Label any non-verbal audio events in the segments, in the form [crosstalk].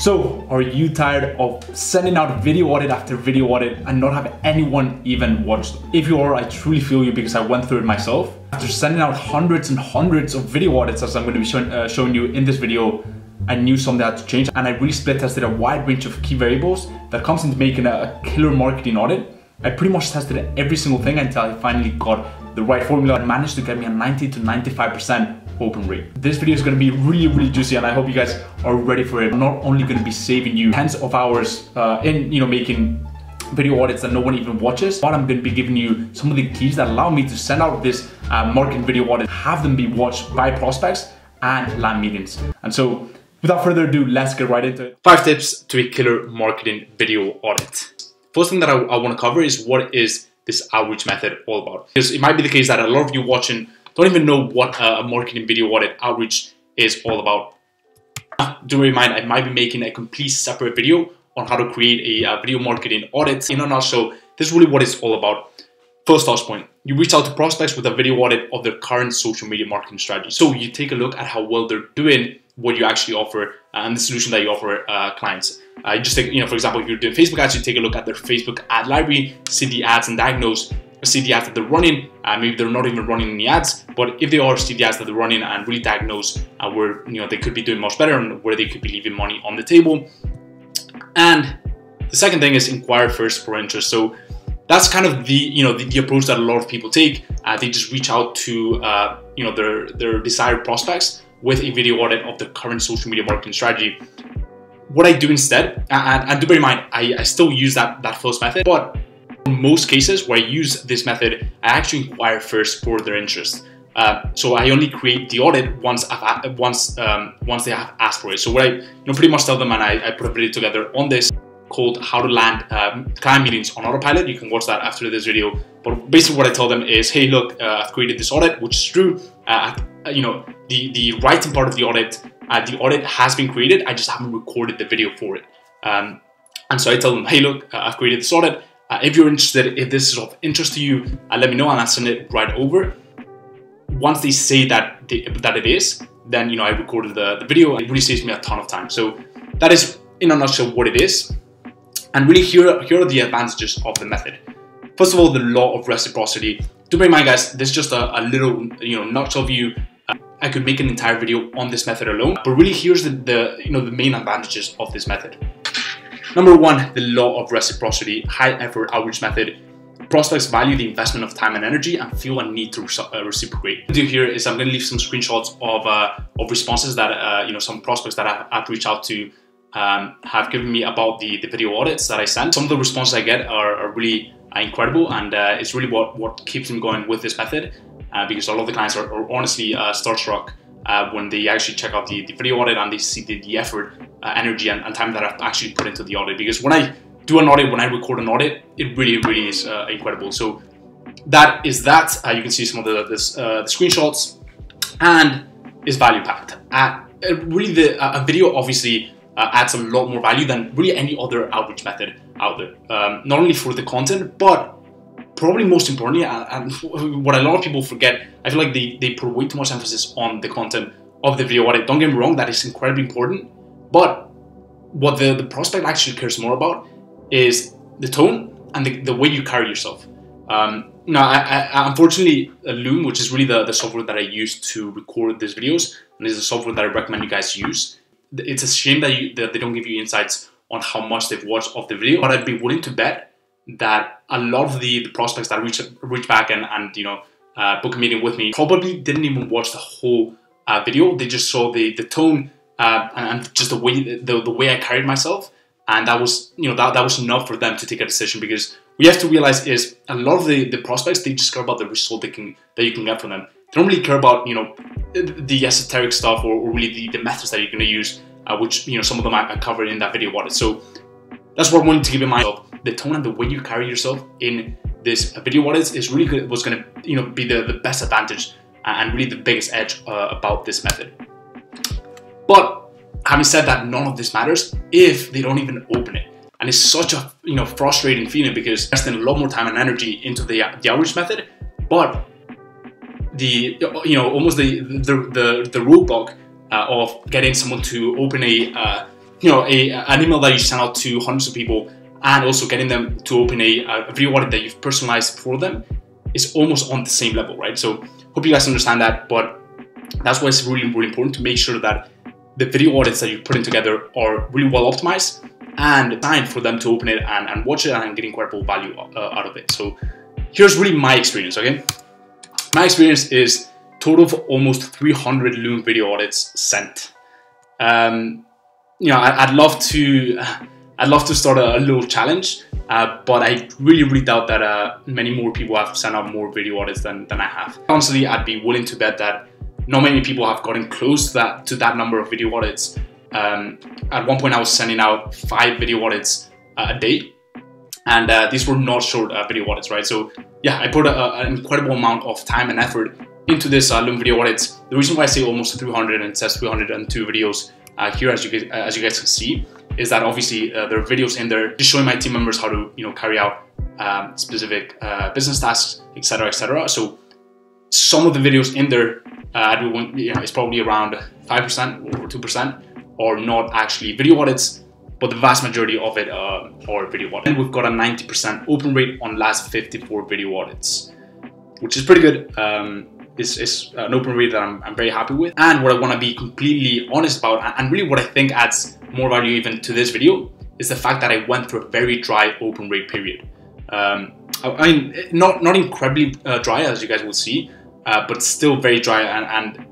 So, are you tired of sending out video audit after video audit and not have anyone even watch them? If you are, I truly feel you because I went through it myself. After sending out hundreds and hundreds of video audits as I'm going to be showing, uh, showing you in this video, I knew something had to change and I really split tested a wide range of key variables that comes into making a, a killer marketing audit. I pretty much tested every single thing until I finally got the right formula and managed to get me a 90 to 95% open rate. This video is gonna be really, really juicy and I hope you guys are ready for it. I'm not only gonna be saving you tens of hours uh, in, you know, making video audits that no one even watches, but I'm gonna be giving you some of the keys that allow me to send out this uh, marketing video audit, have them be watched by prospects and land meetings. And so without further ado, let's get right into it. Five tips to a killer marketing video audit. First thing that I, I wanna cover is what is this outreach method all about? Because it might be the case that a lot of you watching don't even know what a marketing video audit outreach is all about. Do remind, I might be making a complete separate video on how to create a, video marketing audit. In a nutshell, this is really what it's all about. First touch point, you reach out to prospects with a video audit of their current social media marketing strategy. So you take a look at how well they're doing, what you actually offer, and the solution that you offer uh, clients. Uh, you just take, you know, for example, if you're doing Facebook ads, you take a look at their Facebook ad library, see the ads and diagnose see the ads that they're running. Uh, maybe they're not even running any ads, but if they are, see the ads that they're running and really diagnose uh, where you know they could be doing much better and where they could be leaving money on the table. And the second thing is inquire first for interest. So that's kind of the you know the, the approach that a lot of people take. Uh, they just reach out to uh, you know their their desired prospects with a video audit of the current social media marketing strategy. What I do instead, and, and do bear in mind, I, I still use that that first method, but in most cases where I use this method, I actually inquire first for their interest. Uh, so I only create the audit once I've once um, once they have asked for it. So what I you know pretty much tell them, and I, I put a video together on this called "How to Land um, Client Meetings on Autopilot." You can watch that after this video. But basically, what I tell them is, "Hey, look, uh, I've created this audit, which is true. Uh, you know, the the writing part of the audit, uh, the audit has been created. I just haven't recorded the video for it." Um, and so I tell them, "Hey, look, uh, I've created this audit. Uh, if you're interested, if this is of interest to you, uh, let me know and I'll send it right over. Once they say that they, that it is, then you know I recorded the, the video. And it really saves me a ton of time. So that is in a nutshell what it is. And really here, here are the advantages of the method. First of all, the law of reciprocity. Do bear in mind guys, this is just a, a little you know nutshell view. I could make an entire video on this method alone, but really here's the, the you know the main advantages of this method. Number one, the law of reciprocity, high effort outreach method. Prospects value the investment of time and energy and feel a need to uh, reciprocate. What i do here is I'm going to leave some screenshots of, uh, of responses that uh, you know some prospects that I, have reached out to um, have given me about the, the video audits that I sent. Some of the responses I get are, are really uh, incredible and uh, it's really what, what keeps me going with this method uh, because a lot of the clients are, are honestly starstruck uh, when they actually check out the, the video audit and they see the, the effort, uh, energy, and, and, time that I've actually put into the audit. Because when I do an audit, when I record an audit, it really, really is uh, incredible. So that is that. Uh, you can see some of the, uh, the screenshots, and is value packed. Uh, really, the a video obviously adds a lot more value than really any other outreach method out there. Um, not only for the content, but probably most importantly, and, what a lot of people forget, I feel like they, they put way too much emphasis on the content of the video audit. Don't get me wrong, that is incredibly important. But what the, the prospect actually cares more about is the tone and the, the way you carry yourself. Um, now, I, I, unfortunately, Loom, which is really the, the software that I use to record these videos, and is the software that I recommend you guys use. It's a shame that, you, that they don't give you insights on how much they've watched of the video, but I'd be willing to bet that a lot of the, the prospects that reach reach back and, and you know uh, book a meeting with me probably didn't even watch the whole uh, video. They just saw the the tone uh, and just the way the, the way I carried myself, and that was you know that, that was enough for them to take a decision because we have to realize is a lot of the, the prospects they just care about the result they can that you can get from them. They don't really care about you know the esoteric stuff or, or really the, the methods that you're going to use, uh, which you know some of them I, I covered in that video about it. So that's what I wanted to keep in mind the tone and the way you carry yourself in this video audits is really good, was going to you know be the, the best advantage and really the biggest edge uh, about this method. But having said that, none of this matters if they don't even open it. And it's such a you know frustrating feeling because I spend a lot more time and energy into the, the outreach method, but the you know almost the the the, the roadblock uh, of getting someone to open a uh, you know a an email that you send out to hundreds of people and also getting them to open a, a video audit that you've personalized for them is almost on the same level, right? So hope you guys understand that, but that's why it's really, really important to make sure that the video audits that you're putting together are really well optimized and designed for them to open it and, and watch it and get incredible value uh, out of it. So here's really my experience, okay? My experience is total of almost 300 Loom video audits sent. Um, you know, I, would love to, I'd love to start a, a little challenge, uh, but I really, really doubt that uh, many more people have sent out more video audits than, than I have. Honestly, I'd be willing to bet that not many people have gotten close to that to that number of video audits. Um, at one point, I was sending out five video audits uh, a day, and uh, these were not short uh, video audits, right? So yeah, I put a, an incredible amount of time and effort into this uh, Loom video audits. The reason why I say almost 300 and says 302 videos uh, here, as you guys, as you guys can see, is that obviously uh, there are videos in there just showing my team members how to you know carry out um, specific uh, business tasks, etc., etc. So some of the videos in there, uh, you know, it's probably around five percent or two percent, or not actually video audits, but the vast majority of it uh, are video audits. And we've got a 90% open rate on last 54 video audits, which is pretty good. Um, it's, it's, an open rate that I'm, I'm very happy with. And what I want to be completely honest about, and really what I think adds more value even to this video, is the fact that I went through a very dry open rate period. Um, I mean, not not incredibly uh, dry as you guys will see, uh, but still very dry. And, and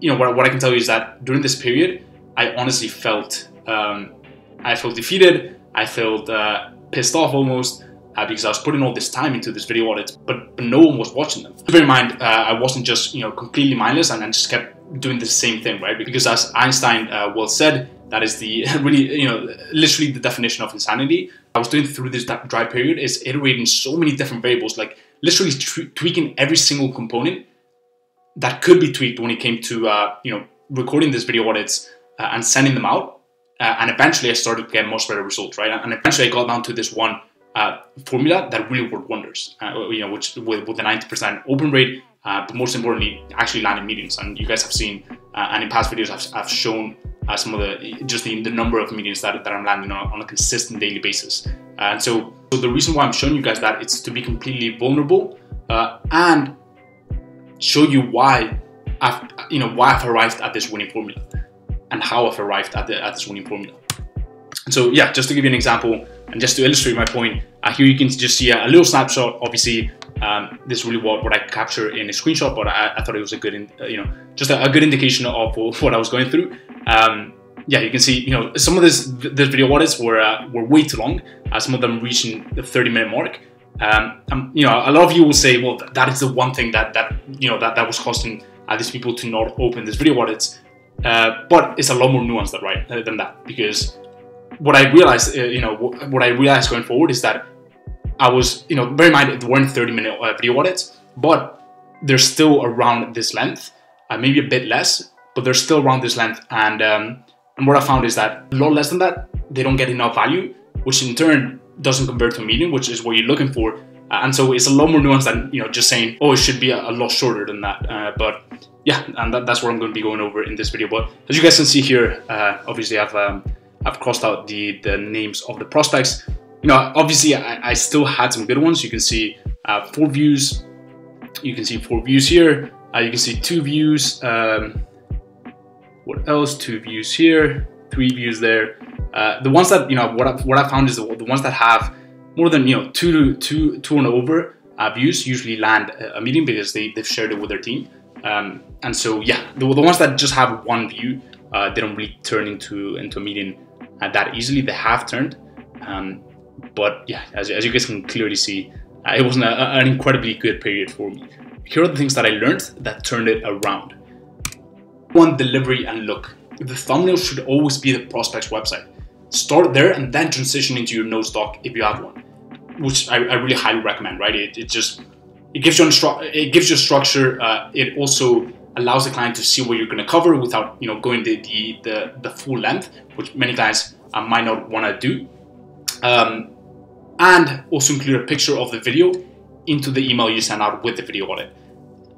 you know what, what, I can tell you is that during this period, I honestly felt um, I felt defeated. I felt uh, pissed off almost uh, because I was putting all this time into this video audit, but, but no one was watching them. Bear in mind, uh, I wasn't just you know completely mindless and, and just kept doing the same thing, right? Because as Einstein uh, well said, that is the [laughs] really you know literally the definition of insanity. I was doing through this dry period is iterating so many different variables, like literally tweaking every single component that could be tweaked when it came to uh, you know recording these video audits uh, and sending them out. Uh, and eventually, I started to get much better results, right? And eventually, I got down to this one uh, formula that really worked wonders. Uh, you know, which with, with a 90% open rate, uh, but most importantly, actually landing meetings. And you guys have seen, uh, and in past videos, I've, I've shown uh, some of the just the, the, number of meetings that, that I'm landing on, on a consistent daily basis. and so, so the reason why I'm showing you guys that it's to be completely vulnerable and show you why I've you know why I've arrived at this winning formula and how I've arrived at, the, at this winning formula. And so yeah, just to give you an example and just to illustrate my point, uh, here you can just see a little snapshot. Obviously, um, this is really what, what I capture in a screenshot, but I, I thought it was a good, in, uh, you know, just a, a, good indication of [laughs] what I was going through. Um, yeah, you can see, you know, some of this this video audits were uh, were way too long. Uh, some of them reaching the 30 minute mark. Um, um, you know, a lot of you will say, well, that is the one thing that that you know that that was costing uh, these people to not open this video audits. Uh, but it's a lot more nuanced than right than that because what I realized, uh, you know, what I realized going forward is that I was, you know, bear in mind it weren't 30 minute uh, video audits, but they're still around this length, uh, maybe a bit less, but they're still around this length. And um, and what I found is that a lot less than that, they don't get enough value, which in turn doesn't convert to a meeting, which is what you're looking for. Uh, and so it's a lot more nuanced than you know just saying, oh, it should be a, a lot shorter than that. Uh, but yeah, and that, that's what I'm going to be going over in this video. But as you guys can see here, uh, obviously I've um, I've crossed out the the names of the prospects. You know, obviously I, I still had some good ones. You can see uh, four views. You can see four views here. Uh, you can see two views. Um, what else? Two views here. Three views there. Uh, the ones that you know what I, what I found is the, the ones that have more than you know two to two two and over uh, views usually land a meeting because they they've shared it with their team. Um, and so yeah, the, the ones that just have one view, uh, they don't really turn into into a meeting uh, that easily. They have turned, um, but yeah, as, as you guys can clearly see, it wasn't a, an incredibly good period for me. Here are the things that I learned that turned it around. One, delivery and look. The thumbnail should always be the prospect's website. Start there and then transition into your notes doc if you have one, which I, I really highly recommend. Right? It, it just it gives you it gives you structure. Uh, it also allows the client to see what you're going to cover without you know going the the, the, the full length, which many clients uh, might not want to do. Um, and also include a picture of the video into the email you send out with the video on it.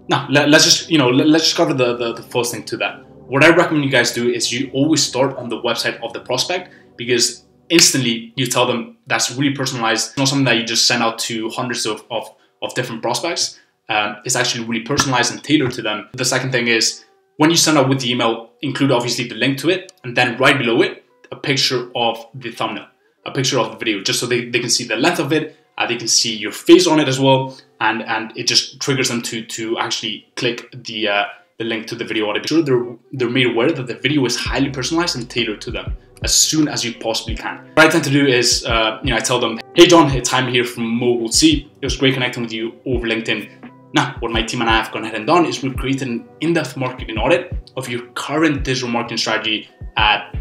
Now let, us just you know let, us just cover the, the, the first thing to that. what I recommend you guys do is you always start on the website of the prospect because instantly you tell them that's really personalized. It's not something that you just send out to hundreds of, of, of different prospects. Um, it's actually really personalized and tailored to them. The second thing is when you send out with the email, include obviously the link to it, and then right below it, a picture of the thumbnail, a picture of the video, just so they, they can see the length of it, uh, they can see your face on it as well, and, and it just triggers them to, to actually click the, uh, the link to the video audit. Be sure they're, they're made aware that the video is highly personalized and tailored to them as soon as you possibly can. What I tend to do is, uh, you know, I tell them, hey John, it's Jaime here from Mobile C. It was great connecting with you over LinkedIn. Now, what my team and I have gone ahead and done is we've created an in-depth marketing audit of your current digital marketing strategy at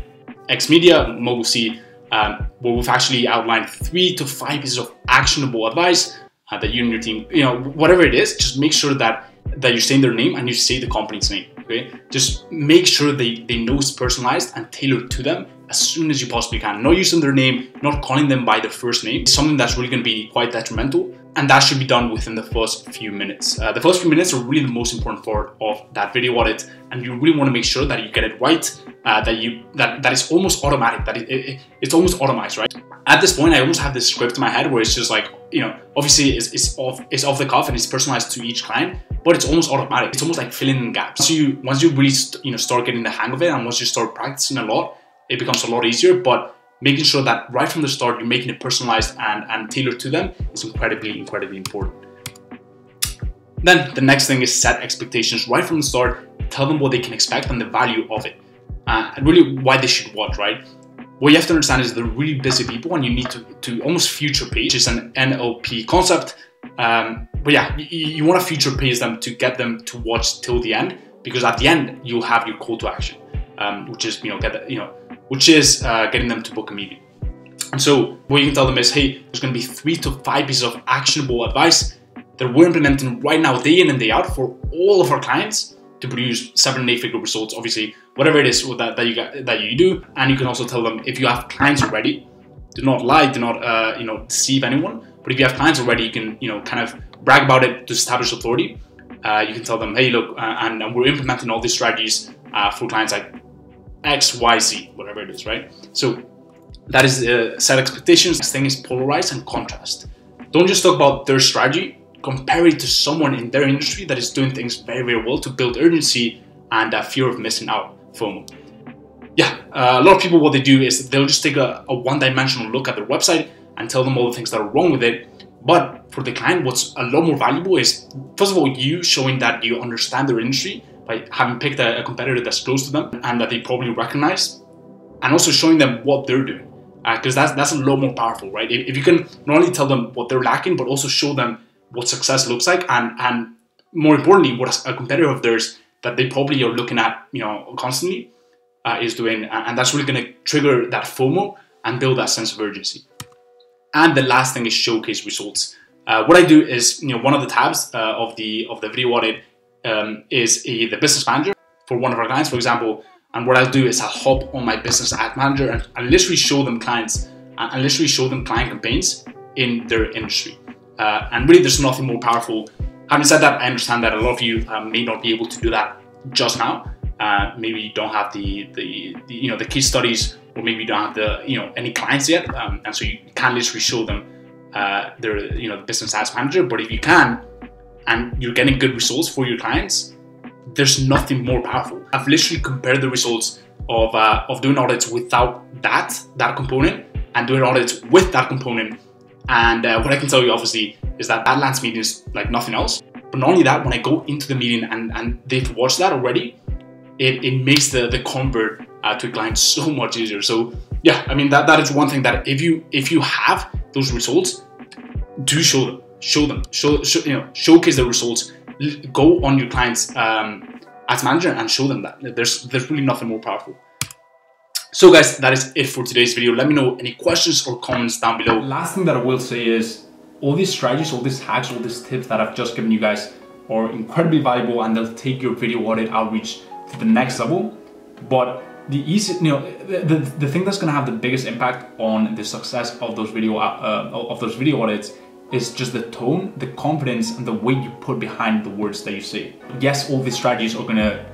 X Media, Mogul C, um, where we've actually outlined three to five pieces of actionable advice uh, that you and your team, you know, whatever it is, just make sure that that you're saying their name and you say the company's name. Okay, just make sure they they know it's personalized and tailored to them as soon as you possibly can. Not using their name, not calling them by their first name. It's something that's really going to be quite detrimental and that should be done within the first few minutes. Uh, the first few minutes are really the most important part of that video audit, and you really want to make sure that you get it right, uh, that you that that is almost automatic, that it, it, it's almost automated, right? At this point, I almost have this script in my head where it's just like you know, obviously it's, it's off it's off the cuff and it's personalized to each client, but it's almost automatic. It's almost like filling in gaps. Once you once you really you know start getting the hang of it, and once you start practicing a lot, it becomes a lot easier. But making sure that right from the start you're making it personalized and, and tailored to them is incredibly, incredibly important. Then the next thing is set expectations right from the start. Tell them what they can expect and the value of it, uh, and really why they should watch. Right. What you have to understand is they're really busy people, and you need to, to almost future which is an NLP concept. Um, but yeah, you, you want to future pace them to get them to watch till the end, because at the end you'll have your call to action, um, which is you know get the, you know which is uh, getting them to book a meeting. And so what you can tell them is, hey, there's going to be three to five pieces of actionable advice that we're implementing right now, day in and day out, for all of our clients to produce seven and eight figure results. Obviously, whatever it is that, that you got, that you do, and you can also tell them if you have clients already, do not lie, do not uh, you know deceive anyone. But if you have clients already, you can you know kind of brag about it to establish authority. Uh, you can tell them, hey, look, uh, and, and, we're implementing all these strategies uh, for clients like X, Y, Z, whatever it is, right? So that is uh, set expectations. This thing is polarized and contrast. Don't just talk about their strategy. Compare it to someone in their industry that is doing things very, very well to build urgency and a fear of missing out, FOMO. Yeah, uh, a lot of people, what they do is they'll just take a, a one-dimensional look at their website and tell them all the things that are wrong with it. But for the client, what's a lot more valuable is, first of all, you showing that you understand their industry by having picked a, a competitor that's close to them and that they probably recognize, and also showing them what they're doing. Because uh, that's that's a lot more powerful, right? If, if you can not only tell them what they're lacking, but also show them what success looks like, and and more importantly, what a competitor of theirs that they probably are looking at, you know, constantly uh, is doing, and that's really going to trigger that FOMO and build that sense of urgency. And the last thing is showcase results. Uh, what I do is, you know, one of the tabs uh, of the of the video audit um, is a, the business manager for one of our clients, for example. And what I'll do is I'll hop on my business ad manager and I literally show them clients and literally show them client campaigns in their industry. Uh, and really, there's nothing more powerful. Having said that, I understand that a lot of you uh, may not be able to do that just now. Uh, maybe you don't have the, the, the, you know the case studies, or maybe you don't have the you know any clients yet, um, and so you can't literally show them uh, their you know the business ads manager. But if you can, and you're getting good results for your clients, there's nothing more powerful. I've literally compared the results of, uh, of doing audits without that, that component and doing audits with that component. And uh, what I can tell you obviously is that Badlands meeting is like nothing else. But not only that, when I go into the meeting and, and they've watched that already, it, it makes the, the convert uh, to a client so much easier. So yeah, I mean that, that is one thing that if you if you have those results, do show them show them, show, show you know, showcase the results. Go on your client's um, manager and show them that. There's there's really nothing more powerful. So guys, that is it for today's video. Let me know any questions or comments down below. Last thing that I will say is all these strategies, all these hacks, all these tips that I've just given you guys are incredibly valuable and they'll take your video audit outreach to the next level. But the easy, you know, the, the, the thing that's gonna have the biggest impact on the success of those video uh, of those video audits is just the tone, the confidence, and the weight you put behind the words that you say. Yes, all these strategies are gonna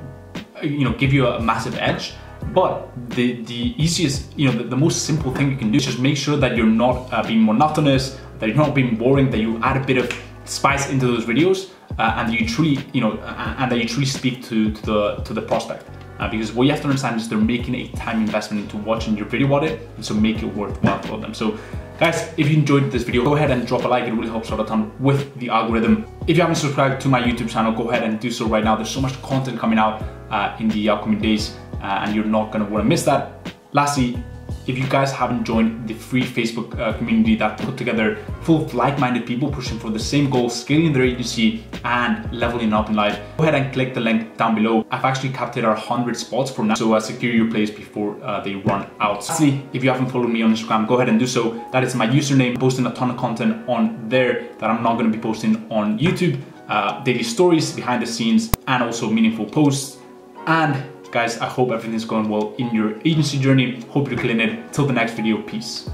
you know, give you a massive edge. But the, the easiest, you know, the, the most simple thing you can do is just make sure that you're not uh, being monotonous, that you're not being boring, that you add a bit of spice into those videos, uh, and you truly, you know, and that you truly speak to, to the to the prospect. Uh, because what you have to understand is they're making a time investment into watching your video audit, and so make it worthwhile for them. So guys, if you enjoyed this video, go ahead and drop a like, it really helps out a ton with the algorithm. If you haven't subscribed to my YouTube channel, go ahead and do so right now. There's so much content coming out uh, in the upcoming days, uh, and you're not gonna wanna miss that. Lastly, if you guys haven't joined the free Facebook uh, community that put together full of like-minded people pushing for the same goal, scaling their agency and leveling up in life, go ahead and click the link down below. I've actually capped it at 100 spots for now, so uh, secure your place before uh, they run out. Lastly, if you haven't followed me on Instagram, go ahead and do so. That is my username, I'm posting a ton of content on there that I'm not gonna be posting on YouTube. Uh, daily stories, behind the scenes, and also meaningful posts. And Guys, I hope everything's going well in your agency journey. Hope you're killing it. Till the next video, peace.